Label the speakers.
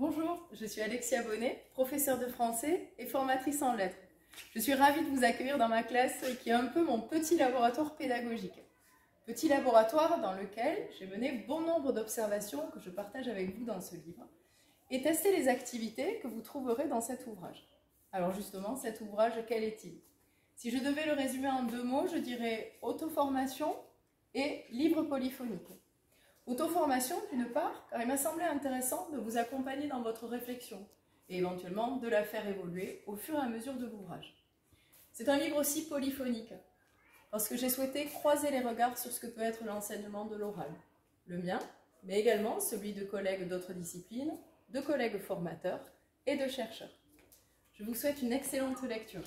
Speaker 1: Bonjour, je suis Alexia Bonnet, professeure de français et formatrice en lettres. Je suis ravie de vous accueillir dans ma classe qui est un peu mon petit laboratoire pédagogique. Petit laboratoire dans lequel j'ai mené bon nombre d'observations que je partage avec vous dans ce livre et testé les activités que vous trouverez dans cet ouvrage. Alors justement, cet ouvrage, quel est-il? Si je devais le résumer en deux mots, je dirais auto-formation et livre polyphonique. Auto-formation, d'une part, car il m'a semblé intéressant de vous accompagner dans votre réflexion et éventuellement de la faire évoluer au fur et à mesure de l'ouvrage. C'est un livre aussi polyphonique, parce que j'ai souhaité croiser les regards sur ce que peut être l'enseignement de l'oral. Le mien, mais également celui de collègues d'autres disciplines, de collègues formateurs et de chercheurs. Je vous souhaite une excellente lecture.